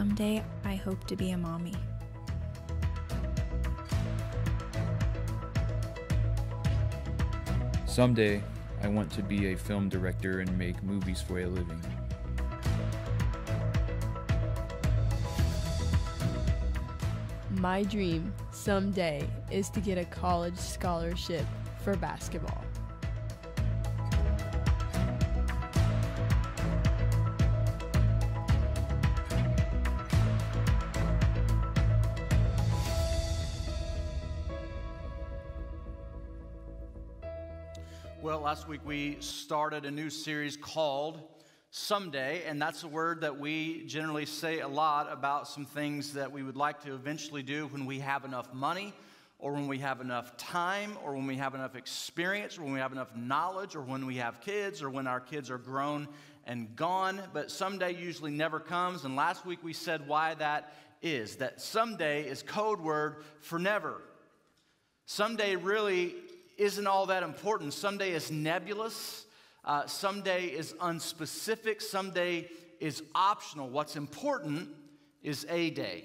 Someday, I hope to be a mommy. Someday, I want to be a film director and make movies for a living. My dream someday is to get a college scholarship for basketball. Week we started a new series called Someday, and that's a word that we generally say a lot about some things that we would like to eventually do when we have enough money, or when we have enough time, or when we have enough experience, or when we have enough knowledge, or when we have kids, or when our kids are grown and gone. But someday usually never comes, and last week we said why that is that someday is code word for never. Someday really isn't all that important. Someday is nebulous. Uh, someday is unspecific. Someday is optional. What's important is a day.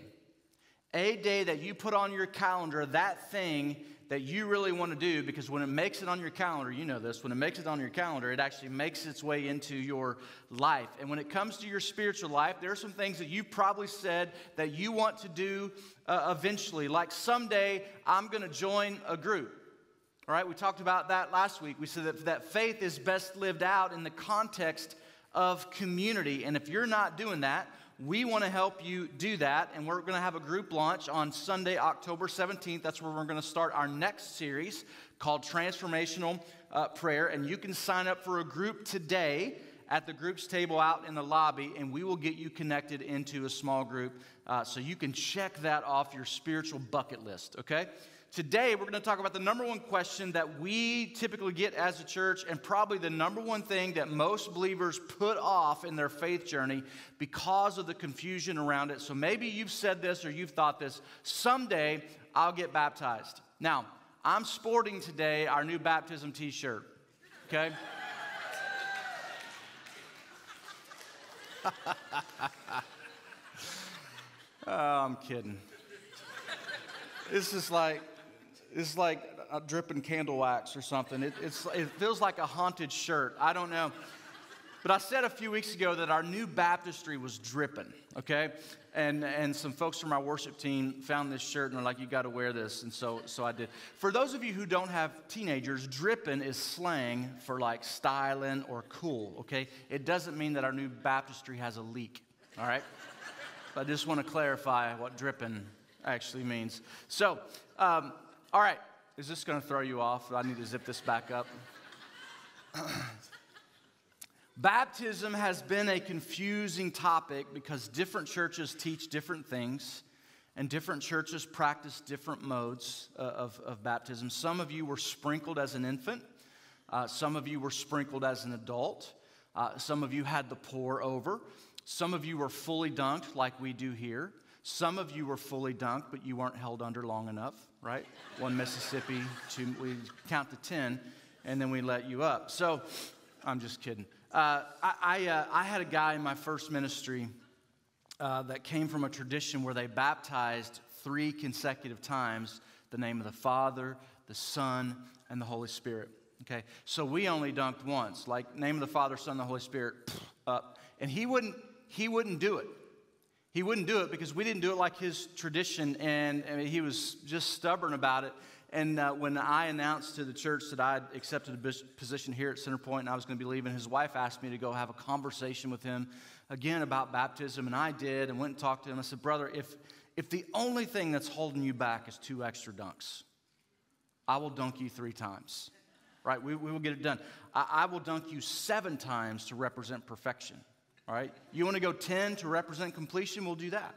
A day that you put on your calendar, that thing that you really want to do, because when it makes it on your calendar, you know this, when it makes it on your calendar, it actually makes its way into your life. And when it comes to your spiritual life, there are some things that you've probably said that you want to do uh, eventually. Like someday, I'm going to join a group. All right, we talked about that last week. We said that, that faith is best lived out in the context of community. And if you're not doing that, we want to help you do that. And we're going to have a group launch on Sunday, October 17th. That's where we're going to start our next series called Transformational uh, Prayer. And you can sign up for a group today at the groups table out in the lobby, and we will get you connected into a small group uh, so you can check that off your spiritual bucket list, okay? Today, we're going to talk about the number one question that we typically get as a church, and probably the number one thing that most believers put off in their faith journey because of the confusion around it. So maybe you've said this or you've thought this someday I'll get baptized. Now, I'm sporting today our new baptism t shirt, okay? oh, I'm kidding. This is like, it's like a dripping candle wax or something. It, it feels like a haunted shirt. I don't know. But I said a few weeks ago that our new baptistry was dripping, okay? And, and some folks from our worship team found this shirt and they're like, you got to wear this. And so, so I did. For those of you who don't have teenagers, dripping is slang for like styling or cool, okay? It doesn't mean that our new baptistry has a leak, all right? I just want to clarify what dripping actually means. So, um, all right, is this going to throw you off? I need to zip this back up. Baptism has been a confusing topic because different churches teach different things and different churches practice different modes uh, of, of baptism. Some of you were sprinkled as an infant, uh, some of you were sprinkled as an adult, uh, some of you had the pour over, some of you were fully dunked like we do here. Some of you were fully dunked, but you weren't held under long enough, right? One Mississippi, two, we count to 10, and then we let you up. So, I'm just kidding. Uh, I, I, uh, I, had a guy in my first ministry uh, that came from a tradition where they baptized three consecutive times the name of the Father, the Son, and the Holy Spirit. Okay, so we only dunked once, like name of the Father, Son, the Holy Spirit, up, and he wouldn't he wouldn't do it. He wouldn't do it because we didn't do it like his tradition, and, and he was just stubborn about it. And uh, when I announced to the church that I had accepted a position here at Center Pointe and I was going to be leaving, his wife asked me to go have a conversation with him again about baptism, and I did and went and talked to him. I said, Brother, if, if the only thing that's holding you back is two extra dunks, I will dunk you three times. Right? We, we will get it done. I, I will dunk you seven times to represent perfection. All right? You want to go 10 to represent completion? We'll do that.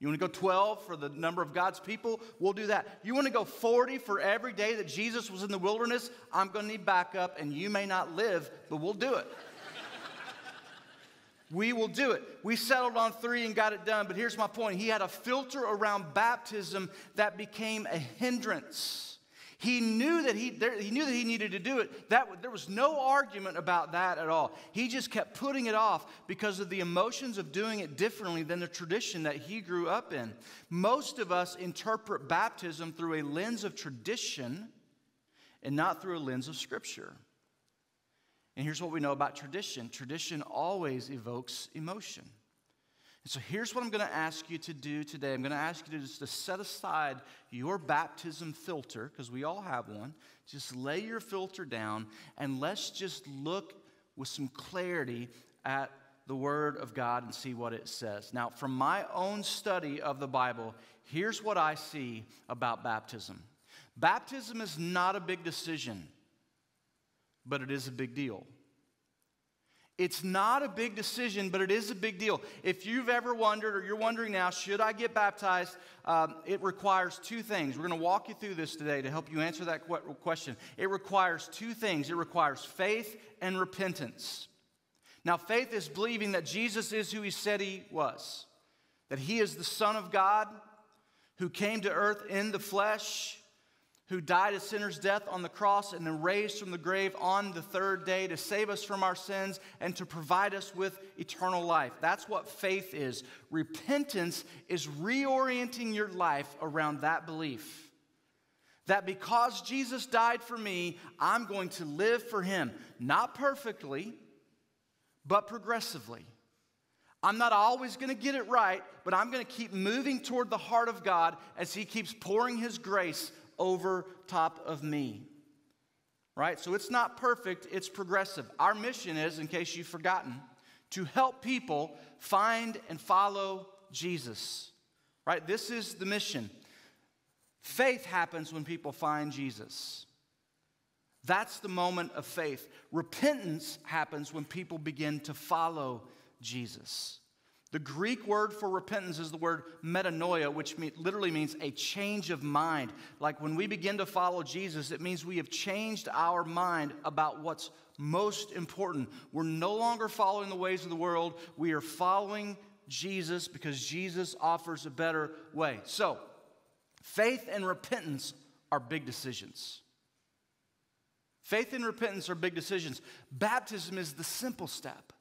You want to go 12 for the number of God's people? We'll do that. You want to go 40 for every day that Jesus was in the wilderness? I'm going to need backup, and you may not live, but we'll do it. we will do it. We settled on three and got it done, but here's my point. He had a filter around baptism that became a hindrance. He knew that he, there, he knew that he needed to do it. That, there was no argument about that at all. He just kept putting it off because of the emotions of doing it differently than the tradition that he grew up in. Most of us interpret baptism through a lens of tradition and not through a lens of Scripture. And here's what we know about tradition tradition always evokes emotion. And so here's what I'm going to ask you to do today. I'm going to ask you to just to set aside your baptism filter, because we all have one. Just lay your filter down and let's just look with some clarity at the Word of God and see what it says. Now, from my own study of the Bible, here's what I see about baptism baptism is not a big decision, but it is a big deal. It's not a big decision, but it is a big deal. If you've ever wondered, or you're wondering now, should I get baptized? Um, it requires two things. We're going to walk you through this today to help you answer that question. It requires two things it requires faith and repentance. Now, faith is believing that Jesus is who he said he was, that he is the Son of God who came to earth in the flesh who died a sinner's death on the cross and then raised from the grave on the third day to save us from our sins and to provide us with eternal life. That's what faith is. Repentance is reorienting your life around that belief. That because Jesus died for me, I'm going to live for him. Not perfectly, but progressively. I'm not always going to get it right, but I'm going to keep moving toward the heart of God as He keeps pouring His grace over top of me. Right? So it's not perfect, it's progressive. Our mission is, in case you've forgotten, to help people find and follow Jesus. Right? This is the mission. Faith happens when people find Jesus. That's the moment of faith. Repentance happens when people begin to follow Jesus. The Greek word for repentance is the word metanoia, which literally means a change of mind. Like when we begin to follow Jesus, it means we have changed our mind about what's most important. We're no longer following the ways of the world, we are following Jesus because Jesus offers a better way. So, faith and repentance are big decisions. Faith and repentance are big decisions. Baptism is the simple step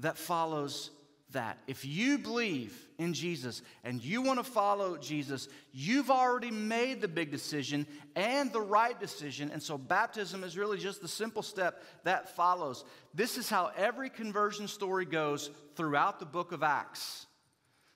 that follows that. If you believe in Jesus and you want to follow Jesus, you've already made the big decision and the right decision. And so baptism is really just the simple step that follows. This is how every conversion story goes throughout the book of Acts.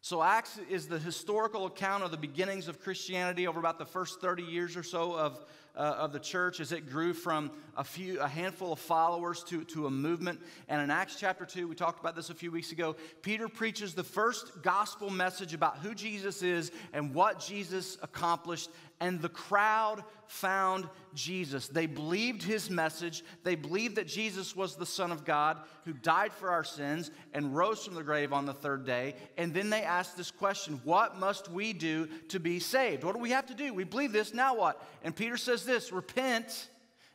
So, Acts is the historical account of the beginnings of Christianity over about the first 30 years or so of, uh, of the church as it grew from a few a handful of followers to, to a movement and in acts chapter 2 we talked about this a few weeks ago peter preaches the first gospel message about who jesus is and what jesus accomplished and the crowd found Jesus. They believed his message. They believed that Jesus was the Son of God who died for our sins and rose from the grave on the third day. And then they asked this question What must we do to be saved? What do we have to do? We believe this, now what? And Peter says this repent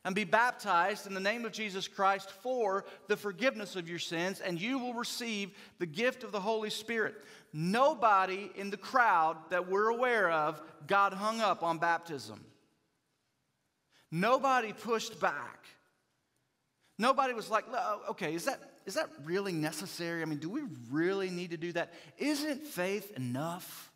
and be baptized in the name of Jesus Christ for the forgiveness of your sins, and you will receive the gift of the Holy Spirit. Nobody in the crowd that we're aware of got hung up on baptism. Nobody pushed back. Nobody was like, okay, is that, is that really necessary? I mean, do we really need to do that? Isn't faith enough?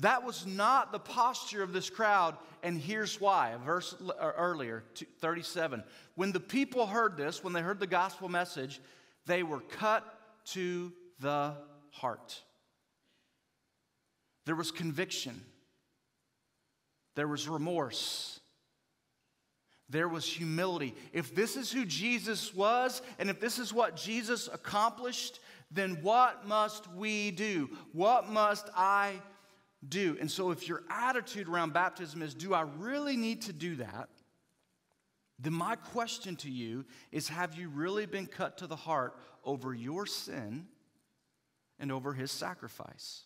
That was not the posture of this crowd, and here's why. A verse uh, earlier, 37. When the people heard this, when they heard the gospel message, they were cut to the heart. There was conviction, there was remorse, there was humility. If this is who Jesus was, and if this is what Jesus accomplished, then what must we do? What must I do? And so, if your attitude around baptism is, do I really need to do that? Then, my question to you is Have you really been cut to the heart over your sin and over his sacrifice.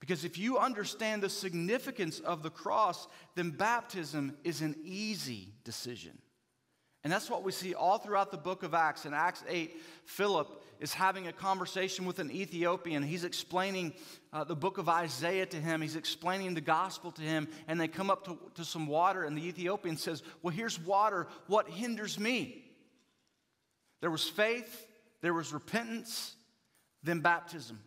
Because if you understand the significance of the cross, then baptism is an easy decision. And that's what we see all throughout the book of Acts. In Acts 8, Philip is having a conversation with an Ethiopian. He's explaining uh, the book of Isaiah to him, he's explaining the gospel to him, and they come up to, to some water, and the Ethiopian says, Well, here's water. What hinders me? There was faith, there was repentance, then baptism.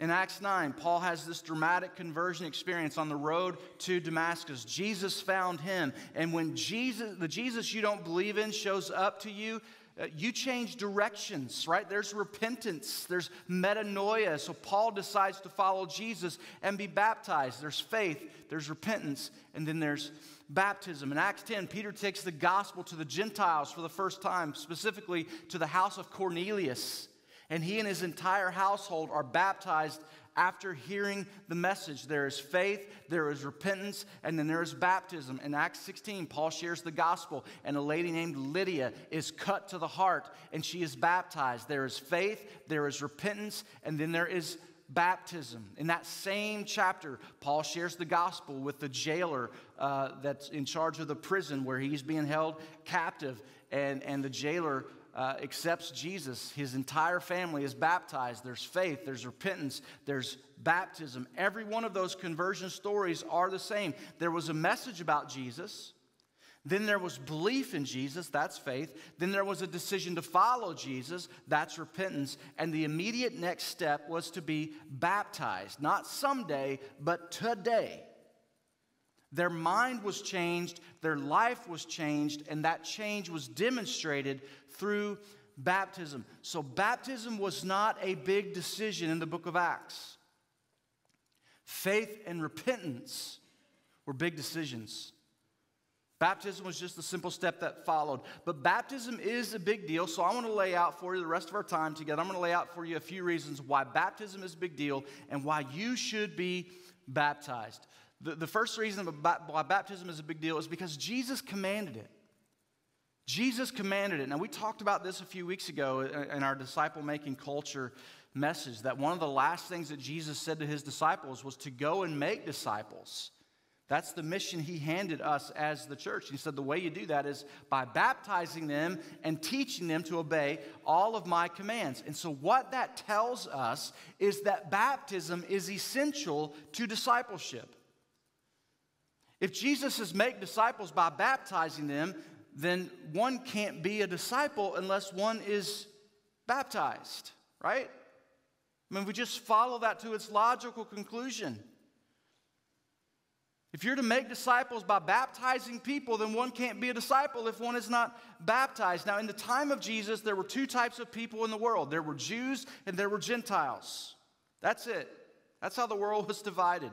In Acts 9, Paul has this dramatic conversion experience on the road to Damascus. Jesus found him. And when Jesus, the Jesus you don't believe in shows up to you, uh, you change directions, right? There's repentance, there's metanoia. So Paul decides to follow Jesus and be baptized. There's faith, there's repentance, and then there's baptism. In Acts 10, Peter takes the gospel to the Gentiles for the first time, specifically to the house of Cornelius. And he and his entire household are baptized after hearing the message. There is faith, there is repentance, and then there is baptism. In Acts 16, Paul shares the gospel, and a lady named Lydia is cut to the heart, and she is baptized. There is faith, there is repentance, and then there is baptism. In that same chapter, Paul shares the gospel with the jailer uh, that's in charge of the prison where he's being held captive, and, and the jailer uh, accepts Jesus, his entire family is baptized. There's faith, there's repentance, there's baptism. Every one of those conversion stories are the same. There was a message about Jesus. Then there was belief in Jesus, that's faith. Then there was a decision to follow Jesus, that's repentance. And the immediate next step was to be baptized, not someday, but today. Their mind was changed, their life was changed, and that change was demonstrated through baptism. So, baptism was not a big decision in the book of Acts. Faith and repentance were big decisions. Baptism was just a simple step that followed. But baptism is a big deal, so I want to lay out for you the rest of our time together. I'm going to lay out for you a few reasons why baptism is a big deal and why you should be baptized. The, the first reason why baptism is a big deal is because Jesus commanded it. Jesus commanded it. Now, we talked about this a few weeks ago in our disciple making culture message that one of the last things that Jesus said to his disciples was to go and make disciples. That's the mission he handed us as the church. He said the way you do that is by baptizing them and teaching them to obey all of my commands. And so, what that tells us is that baptism is essential to discipleship. If Jesus says make disciples by baptizing them, then one can't be a disciple unless one is baptized, right? I mean, we just follow that to its logical conclusion. If you're to make disciples by baptizing people, then one can't be a disciple if one is not baptized. Now, in the time of Jesus, there were two types of people in the world there were Jews and there were Gentiles. That's it. That's how the world was divided.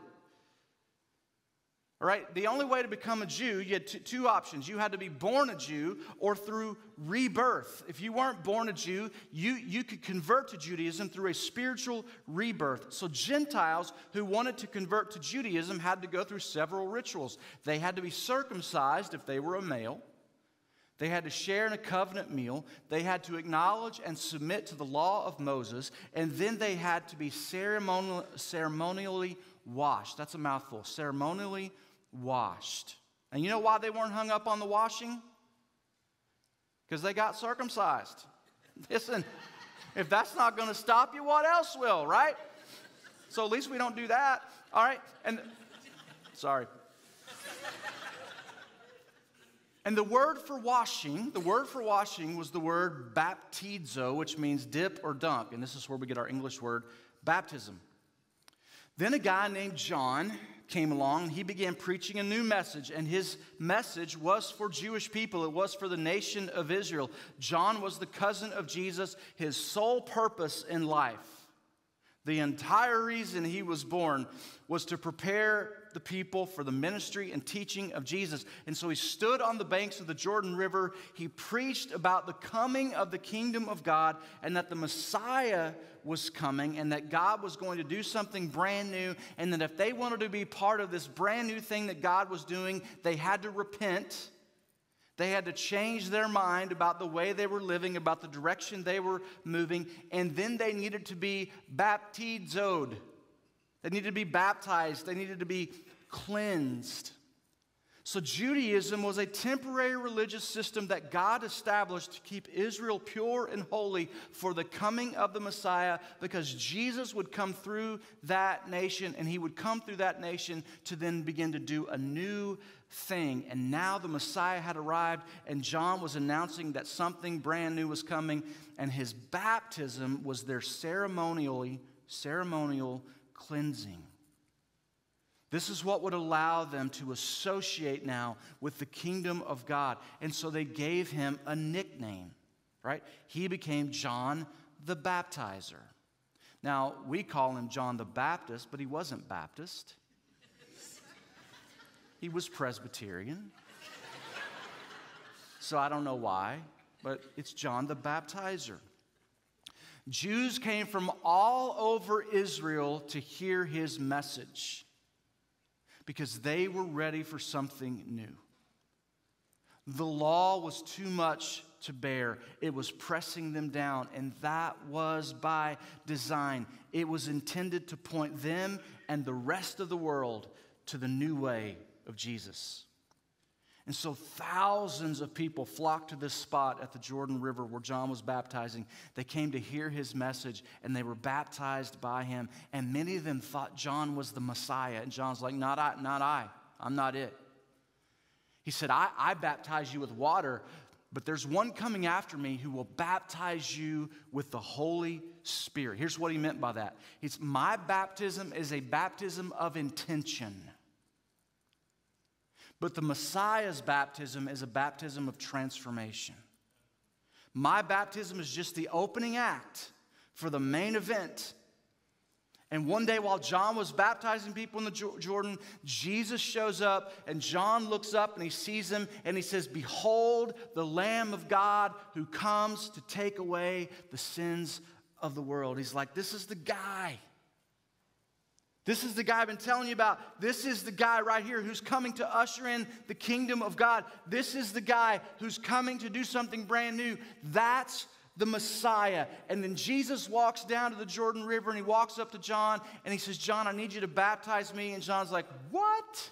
All right, the only way to become a Jew, you had t- two options. You had to be born a Jew or through rebirth. If you weren't born a Jew, you, you could convert to Judaism through a spiritual rebirth. So, Gentiles who wanted to convert to Judaism had to go through several rituals. They had to be circumcised if they were a male, they had to share in a covenant meal, they had to acknowledge and submit to the law of Moses, and then they had to be ceremonial, ceremonially washed. That's a mouthful. Ceremonially washed. And you know why they weren't hung up on the washing? Because they got circumcised. Listen, if that's not going to stop you, what else will, right? So at least we don't do that. All right? And sorry. And the word for washing, the word for washing was the word baptizo, which means dip or dunk. And this is where we get our English word baptism. Then a guy named John came along, he began preaching a new message, and his message was for Jewish people. It was for the nation of Israel. John was the cousin of Jesus, his sole purpose in life. The entire reason he was born was to prepare the people for the ministry and teaching of Jesus. And so he stood on the banks of the Jordan River. He preached about the coming of the kingdom of God and that the Messiah was coming and that God was going to do something brand new. And that if they wanted to be part of this brand new thing that God was doing, they had to repent. They had to change their mind about the way they were living, about the direction they were moving, and then they needed to be baptizoed. They needed to be baptized, they needed to be cleansed. So, Judaism was a temporary religious system that God established to keep Israel pure and holy for the coming of the Messiah because Jesus would come through that nation and he would come through that nation to then begin to do a new thing. And now the Messiah had arrived and John was announcing that something brand new was coming and his baptism was their ceremonially ceremonial cleansing. This is what would allow them to associate now with the kingdom of God. And so they gave him a nickname, right? He became John the Baptizer. Now, we call him John the Baptist, but he wasn't Baptist. He was Presbyterian. So I don't know why, but it's John the Baptizer. Jews came from all over Israel to hear his message because they were ready for something new. The law was too much to bear, it was pressing them down, and that was by design. It was intended to point them and the rest of the world to the new way of Jesus. And so thousands of people flocked to this spot at the Jordan River where John was baptizing. They came to hear his message and they were baptized by him. And many of them thought John was the Messiah. And John's like, Not I, not I. I'm not it. He said, I, I baptize you with water, but there's one coming after me who will baptize you with the Holy Spirit. Here's what he meant by that. It's my baptism is a baptism of intention. But the Messiah's baptism is a baptism of transformation. My baptism is just the opening act for the main event. And one day, while John was baptizing people in the Jordan, Jesus shows up, and John looks up and he sees him, and he says, Behold, the Lamb of God who comes to take away the sins of the world. He's like, This is the guy. This is the guy I've been telling you about. This is the guy right here who's coming to usher in the kingdom of God. This is the guy who's coming to do something brand new. That's the Messiah. And then Jesus walks down to the Jordan River and he walks up to John and he says, John, I need you to baptize me. And John's like, What?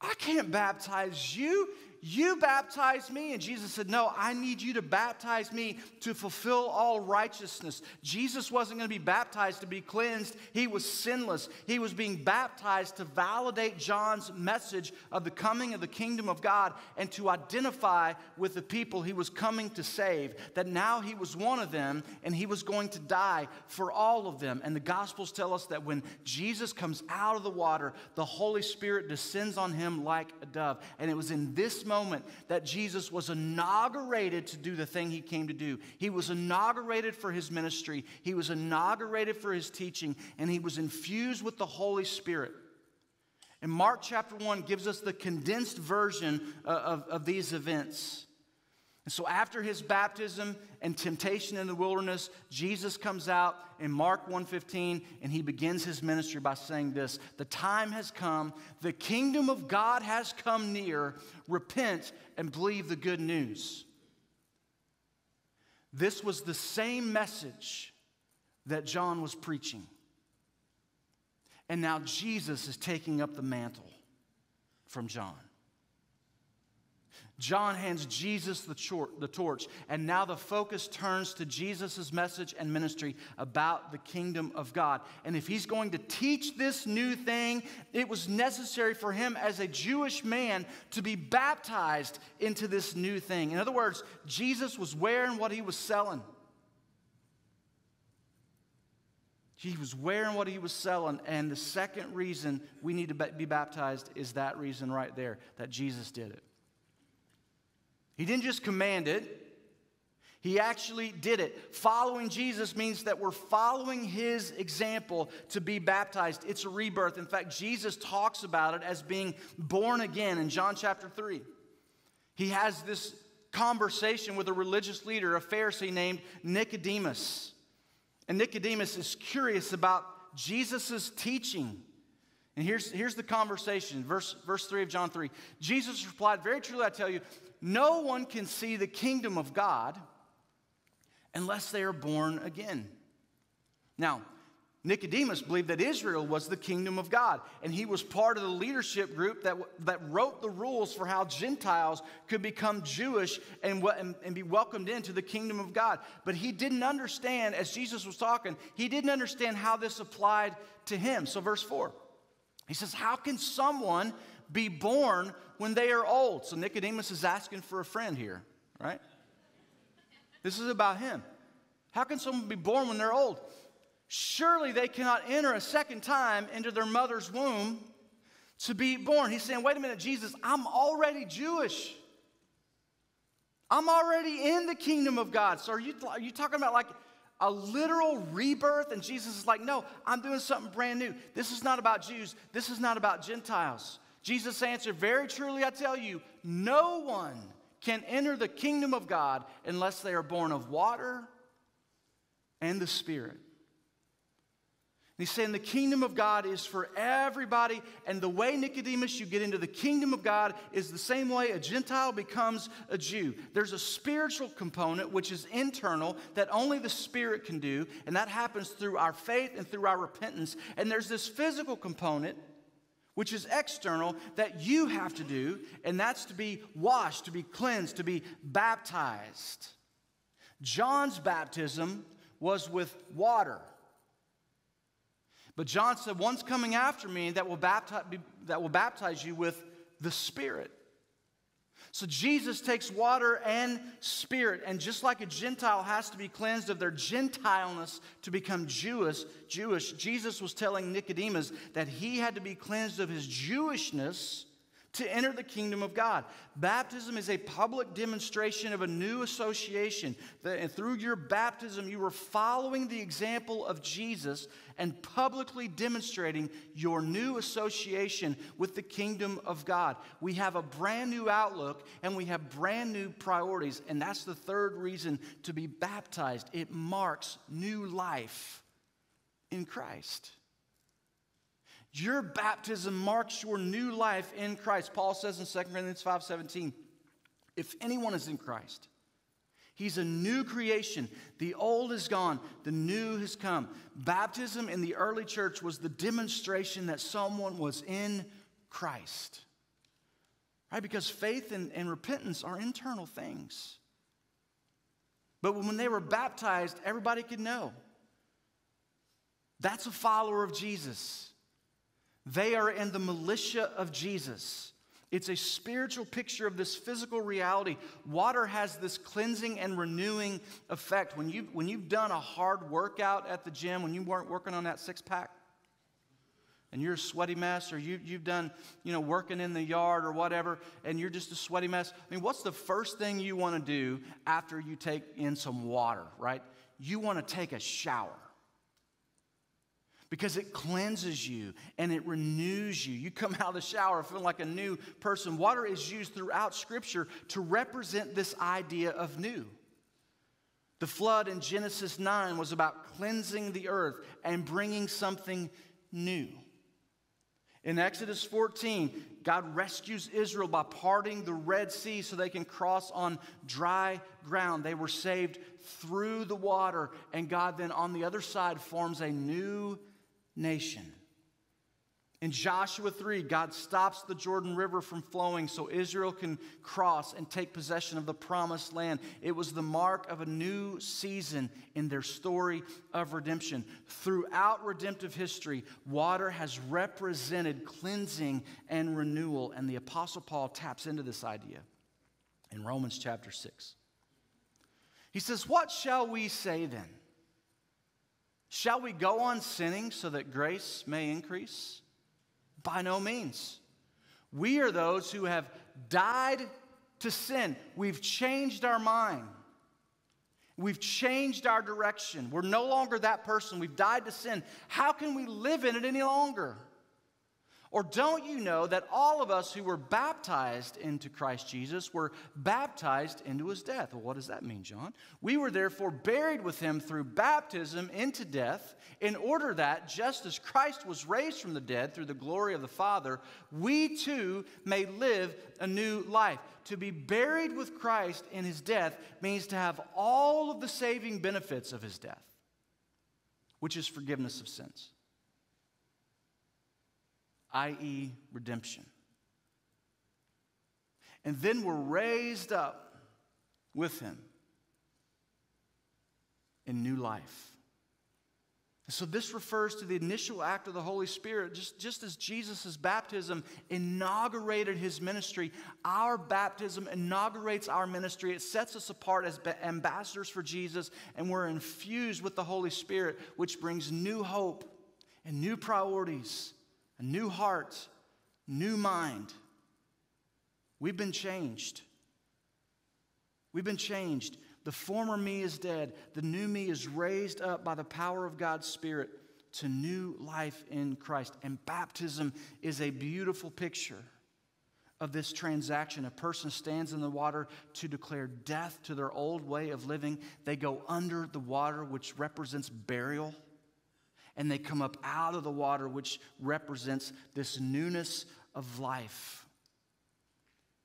I can't baptize you. You baptize me. And Jesus said, No, I need you to baptize me to fulfill all righteousness. Jesus wasn't going to be baptized to be cleansed, he was sinless. He was being baptized to validate John's message of the coming of the kingdom of God and to identify with the people he was coming to save. That now he was one of them and he was going to die for all of them. And the Gospels tell us that when Jesus comes out of the water, the Holy Spirit descends on him like a dove. And it was in this moment that Jesus was inaugurated to do the thing he came to do. He was inaugurated for his ministry, he was inaugurated for his teaching, and he was infused with the Holy Spirit. And Mark chapter 1 gives us the condensed version uh, of, of these events. And so after his baptism and temptation in the wilderness, Jesus comes out in Mark 1:15 and he begins his ministry by saying this, "The time has come, the kingdom of God has come near. Repent and believe the good news." This was the same message that John was preaching. And now Jesus is taking up the mantle from John. John hands Jesus the, the torch, and now the focus turns to Jesus' message and ministry about the kingdom of God. And if he's going to teach this new thing, it was necessary for him as a Jewish man to be baptized into this new thing. In other words, Jesus was wearing what he was selling. He was wearing what he was selling. And the second reason we need to be baptized is that reason right there that Jesus did it. He didn't just command it, he actually did it. Following Jesus means that we're following his example to be baptized. It's a rebirth. In fact, Jesus talks about it as being born again in John chapter 3. He has this conversation with a religious leader, a Pharisee named Nicodemus. And Nicodemus is curious about Jesus' teaching. And here's, here's the conversation, verse, verse 3 of John 3. Jesus replied, Very truly, I tell you, no one can see the kingdom of God unless they are born again. Now, Nicodemus believed that Israel was the kingdom of God, and he was part of the leadership group that, that wrote the rules for how Gentiles could become Jewish and, and, and be welcomed into the kingdom of God. But he didn't understand, as Jesus was talking, he didn't understand how this applied to him. So, verse 4, he says, How can someone be born when they are old? So, Nicodemus is asking for a friend here, right? This is about him. How can someone be born when they're old? Surely they cannot enter a second time into their mother's womb to be born. He's saying, wait a minute, Jesus, I'm already Jewish. I'm already in the kingdom of God. So are you, are you talking about like a literal rebirth? And Jesus is like, no, I'm doing something brand new. This is not about Jews. This is not about Gentiles. Jesus answered, very truly, I tell you, no one can enter the kingdom of God unless they are born of water and the Spirit. He's saying the kingdom of God is for everybody. And the way, Nicodemus, you get into the kingdom of God is the same way a Gentile becomes a Jew. There's a spiritual component, which is internal, that only the Spirit can do. And that happens through our faith and through our repentance. And there's this physical component, which is external, that you have to do. And that's to be washed, to be cleansed, to be baptized. John's baptism was with water. But John said, One's coming after me that will baptize, that will baptize you with the Spirit. So Jesus takes water and spirit, and just like a Gentile has to be cleansed of their Gentileness to become Jewish, Jewish, Jesus was telling Nicodemus that he had to be cleansed of his Jewishness to enter the kingdom of God. Baptism is a public demonstration of a new association. And through your baptism, you are following the example of Jesus and publicly demonstrating your new association with the kingdom of God. We have a brand new outlook and we have brand new priorities. And that's the third reason to be baptized it marks new life in Christ. Your baptism marks your new life in Christ. Paul says in 2 Corinthians 5:17, if anyone is in Christ, he's a new creation. The old is gone, the new has come. Baptism in the early church was the demonstration that someone was in Christ. Right? Because faith and, and repentance are internal things. But when they were baptized, everybody could know. That's a follower of Jesus. They are in the militia of Jesus. It's a spiritual picture of this physical reality. Water has this cleansing and renewing effect. When, you, when you've done a hard workout at the gym, when you weren't working on that six pack, and you're a sweaty mess, or you, you've done, you know, working in the yard or whatever, and you're just a sweaty mess. I mean, what's the first thing you want to do after you take in some water, right? You want to take a shower because it cleanses you and it renews you. You come out of the shower feeling like a new person. Water is used throughout Scripture to represent this idea of new. The flood in Genesis 9 was about cleansing the earth and bringing something new. In Exodus 14, God rescues Israel by parting the Red Sea so they can cross on dry ground. They were saved through the water, and God then on the other side forms a new nation. In Joshua 3, God stops the Jordan River from flowing so Israel can cross and take possession of the promised land. It was the mark of a new season in their story of redemption. Throughout redemptive history, water has represented cleansing and renewal, and the Apostle Paul taps into this idea in Romans chapter 6. He says, What shall we say then? Shall we go on sinning so that grace may increase? By no means. We are those who have died to sin. We've changed our mind. We've changed our direction. We're no longer that person. We've died to sin. How can we live in it any longer? Or don't you know that all of us who were baptized into Christ Jesus were baptized into his death? Well, what does that mean, John? We were therefore buried with him through baptism into death, in order that, just as Christ was raised from the dead through the glory of the Father, we too may live a new life. To be buried with Christ in his death means to have all of the saving benefits of his death which is forgiveness of sins, i.e., redemption. And then we're raised up with him in new life. So, this refers to the initial act of the Holy Spirit. Just, just as Jesus' baptism inaugurated his ministry, our baptism inaugurates our ministry. It sets us apart as ambassadors for Jesus, and we're infused with the Holy Spirit, which brings new hope and new priorities, a new heart, new mind. We've been changed. We've been changed. The former me is dead. The new me is raised up by the power of God's Spirit to new life in Christ. And baptism is a beautiful picture of this transaction. A person stands in the water to declare death to their old way of living. They go under the water, which represents burial, and they come up out of the water, which represents this newness of life.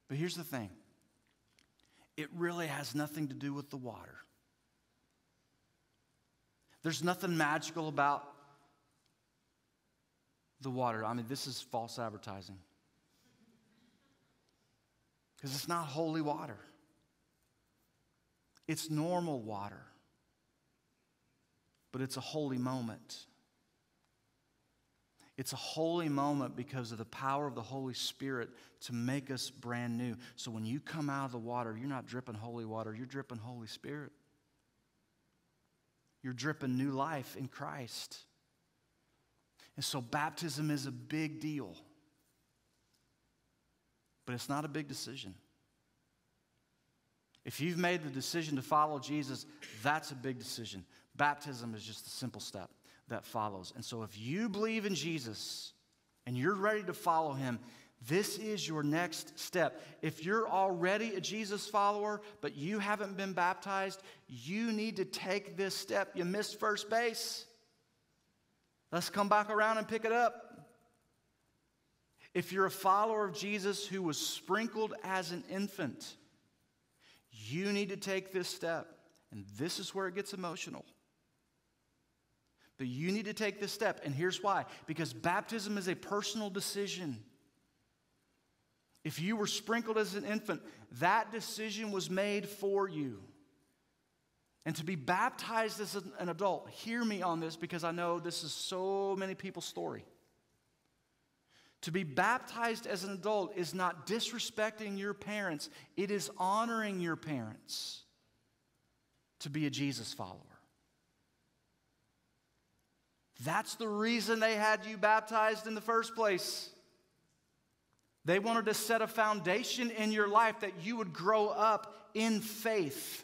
But here's the thing it really has nothing to do with the water. There's nothing magical about the water. I mean, this is false advertising. Because it's not holy water, it's normal water, but it's a holy moment. It's a holy moment because of the power of the Holy Spirit to make us brand new. So when you come out of the water, you're not dripping holy water, you're dripping Holy Spirit. You're dripping new life in Christ. And so baptism is a big deal, but it's not a big decision. If you've made the decision to follow Jesus, that's a big decision. Baptism is just a simple step that follows. And so, if you believe in Jesus and you're ready to follow him, this is your next step. If you're already a Jesus follower, but you haven't been baptized, you need to take this step. You missed first base. Let's come back around and pick it up. If you're a follower of Jesus who was sprinkled as an infant, you need to take this step. And this is where it gets emotional. But you need to take this step, and here's why because baptism is a personal decision. If you were sprinkled as an infant, that decision was made for you. And to be baptized as an adult, hear me on this because I know this is so many people's story. To be baptized as an adult is not disrespecting your parents, it is honoring your parents to be a Jesus follower. That's the reason they had you baptized in the first place. They wanted to set a foundation in your life that you would grow up in faith.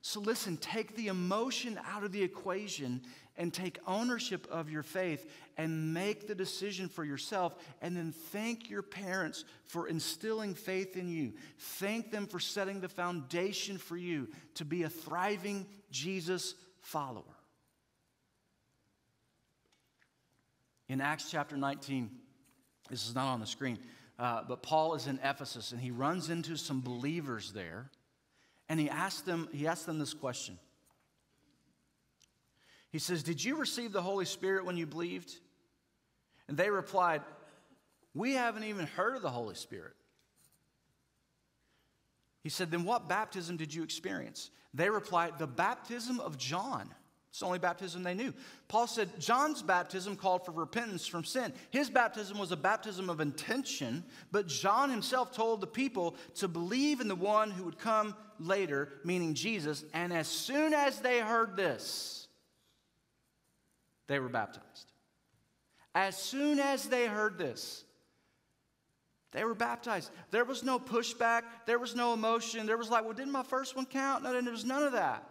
So, listen, take the emotion out of the equation and take ownership of your faith and make the decision for yourself. And then thank your parents for instilling faith in you. Thank them for setting the foundation for you to be a thriving Jesus follower. In Acts chapter 19, this is not on the screen, uh, but Paul is in Ephesus and he runs into some believers there and he asks them, he asks them this question. He says, Did you receive the Holy Spirit when you believed? And they replied, We haven't even heard of the Holy Spirit. He said, Then what baptism did you experience? They replied, The baptism of John. It's the only baptism they knew. Paul said John's baptism called for repentance from sin. His baptism was a baptism of intention, but John himself told the people to believe in the one who would come later, meaning Jesus. And as soon as they heard this, they were baptized. As soon as they heard this, they were baptized. There was no pushback. There was no emotion. There was like, well, didn't my first one count? No, there was none of that.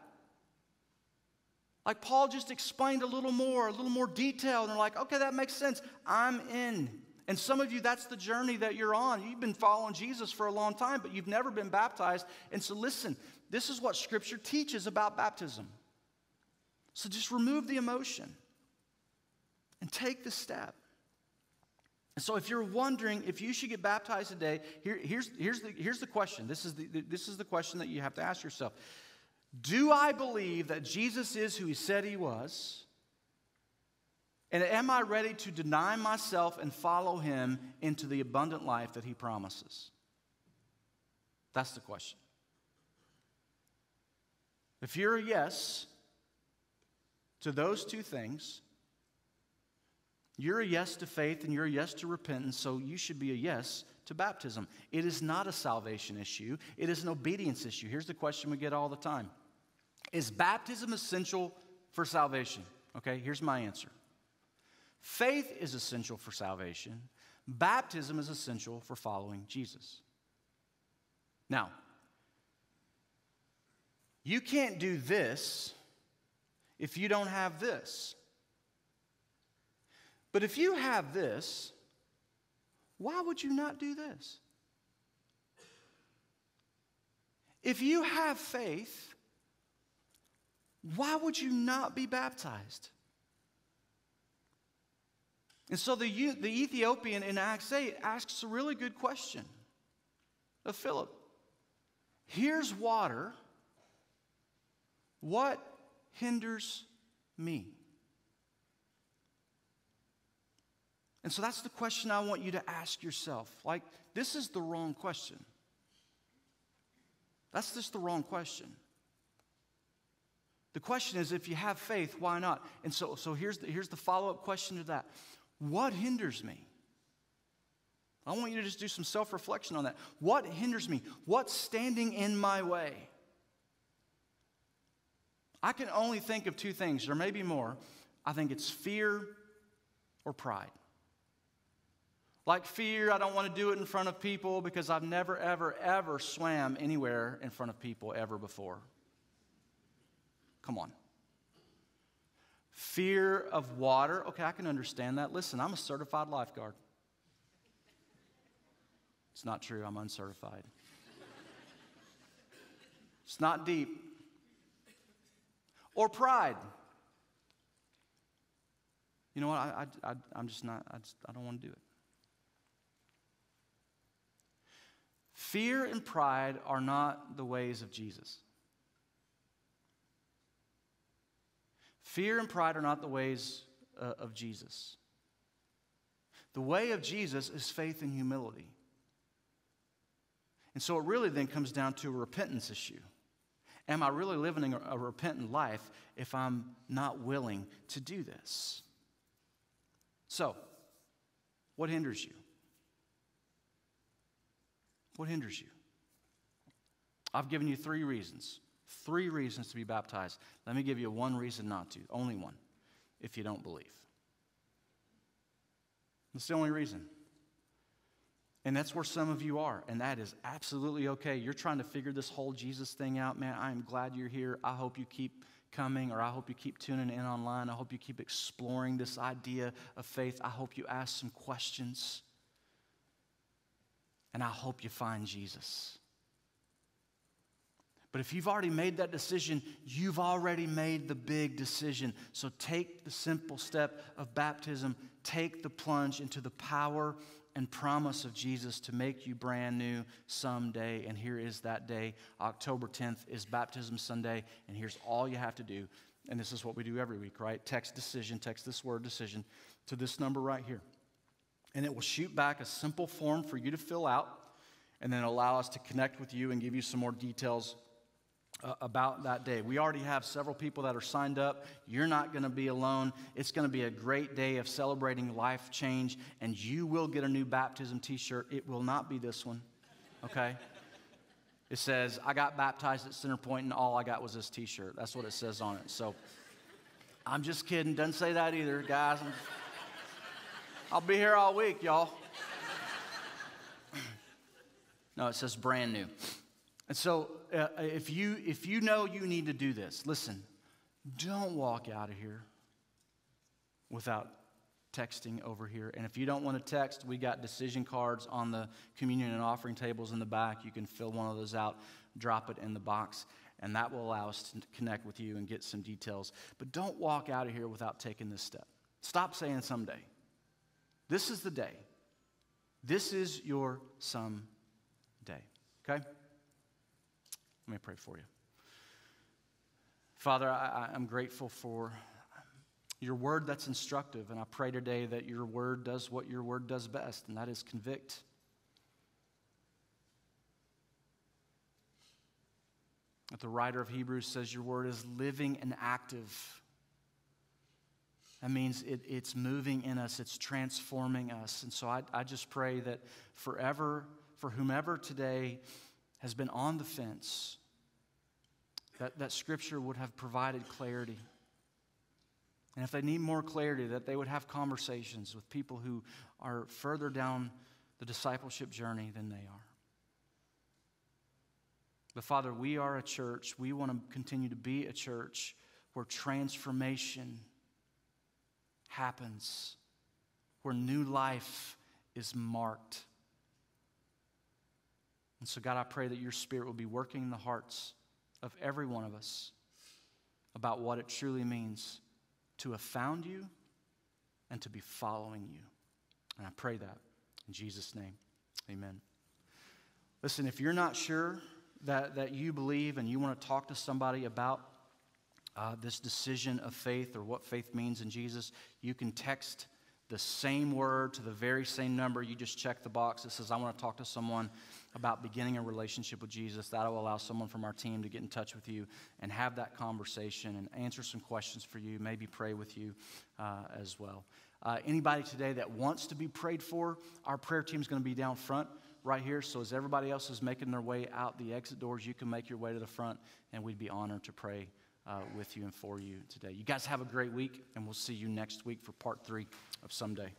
Like Paul just explained a little more, a little more detail, and they're like, okay, that makes sense. I'm in. And some of you, that's the journey that you're on. You've been following Jesus for a long time, but you've never been baptized. And so, listen, this is what Scripture teaches about baptism. So just remove the emotion and take the step. And so, if you're wondering if you should get baptized today, here, here's, here's, the, here's the question. This is the, this is the question that you have to ask yourself. Do I believe that Jesus is who he said he was? And am I ready to deny myself and follow him into the abundant life that he promises? That's the question. If you're a yes to those two things, you're a yes to faith and you're a yes to repentance, so you should be a yes to baptism. It is not a salvation issue, it is an obedience issue. Here's the question we get all the time Is baptism essential for salvation? Okay, here's my answer Faith is essential for salvation, baptism is essential for following Jesus. Now, you can't do this if you don't have this. But if you have this, why would you not do this? If you have faith, why would you not be baptized? And so the, the Ethiopian in Acts 8 asks a really good question of Philip. Here's water. What hinders me? And so that's the question I want you to ask yourself. Like, this is the wrong question. That's just the wrong question. The question is if you have faith, why not? And so, so here's the, here's the follow up question to that What hinders me? I want you to just do some self reflection on that. What hinders me? What's standing in my way? I can only think of two things, or maybe more. I think it's fear or pride. Like fear, I don't want to do it in front of people because I've never, ever, ever swam anywhere in front of people ever before. Come on. Fear of water, okay, I can understand that. Listen, I'm a certified lifeguard. It's not true, I'm uncertified. It's not deep. Or pride. You know what? I, I, I, am just not, I, just, I don't want to do it. Fear and pride are not the ways of Jesus. Fear and pride are not the ways uh, of Jesus. The way of Jesus is faith and humility. And so it really then comes down to a repentance issue. Am I really living a, a repentant life if I'm not willing to do this? So, what hinders you? What hinders you? I've given you three reasons. Three reasons to be baptized. Let me give you one reason not to. Only one. If you don't believe. That's the only reason. And that's where some of you are, and that is absolutely okay. You're trying to figure this whole Jesus thing out, man. I'm glad you're here. I hope you keep coming, or I hope you keep tuning in online. I hope you keep exploring this idea of faith. I hope you ask some questions. And I hope you find Jesus. But if you've already made that decision, you've already made the big decision. So take the simple step of baptism, take the plunge into the power and promise of Jesus to make you brand new someday. And here is that day. October 10th is Baptism Sunday. And here's all you have to do. And this is what we do every week, right? Text decision, text this word decision to this number right here and it will shoot back a simple form for you to fill out and then allow us to connect with you and give you some more details uh, about that day. We already have several people that are signed up. You're not going to be alone. It's going to be a great day of celebrating life change, and you will get a new baptism t shirt. It will not be this one, okay? it says, I got baptized at Center Pointe, and all I got was this t shirt. That's what it says on it. So I'm just kidding. Doesn't say that either, guys. I'm I'll be here all week, y'all. no, it says brand new. And so uh, if, you, if you know you need to do this, listen, don't walk out of here without texting over here. And if you don't want to text, we got decision cards on the communion and offering tables in the back. You can fill one of those out, drop it in the box, and that will allow us to connect with you and get some details. But don't walk out of here without taking this step. Stop saying someday. This is the day. This is your some day. Okay? Let me pray for you. Father, I, am grateful for your word that's instructive. And I pray today that your word does what your word does best, and that is convict. That the writer of Hebrews says your word is living and active. That means it, it's moving in us, it's transforming us. And so I, I just pray that forever, for whomever today has been on the fence, that, that Scripture would have provided clarity. And if they need more clarity, that they would have conversations with people who are further down the discipleship journey than they are. But Father, we are a church. We want to continue to be a church where transformation happens, where new life is marked. And so, God, I pray that your Spirit will be working in the hearts of every one of us about what it truly means to have found you and to be following you. And I pray that in Jesus' name. Amen. Listen, if you're not sure that, that you believe and you want to talk to somebody about uh, this decision of faith or what faith means in Jesus, you can text the same word to the very same number. You just check the box that says, I want to talk to someone about beginning a relationship with Jesus. That will allow someone from our team to get in touch with you and have that conversation and answer some questions for you, maybe pray with you uh, as well. Uh, anybody today that wants to be prayed for, our prayer team is going to be down front right here. So as everybody else is making their way out the exit doors, you can make your way to the front, and we'd be honored to pray uh, with you and for you today. You guys have a great week, and we'll see you next week for part three of Someday.